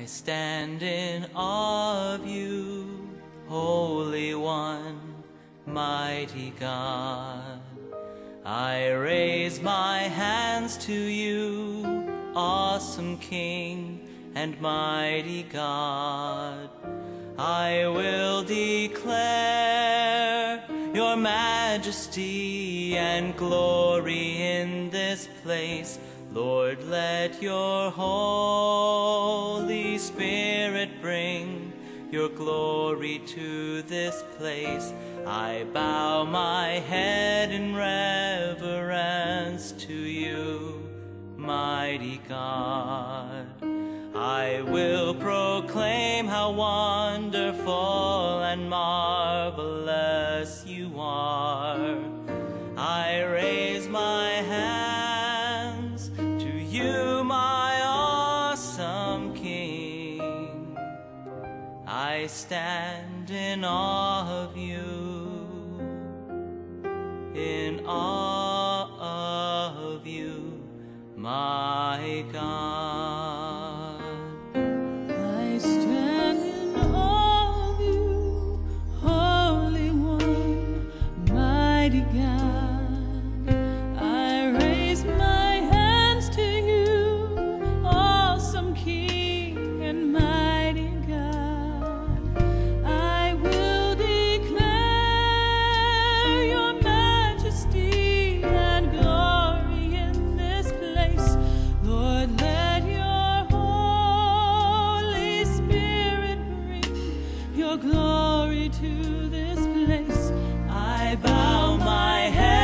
I stand in awe of you, Holy One, mighty God. I raise my hands to you, awesome King and mighty God. I will declare your majesty and glory in this place. Lord, let your Holy Spirit bring your glory to this place. I bow my head in reverence to you, mighty God. I will proclaim how wonderful and marvelous you are. I stand in awe of you, in awe of you, my God. glory to this place. I bow my head.